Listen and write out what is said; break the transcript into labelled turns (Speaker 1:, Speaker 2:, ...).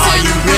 Speaker 1: Are you ready?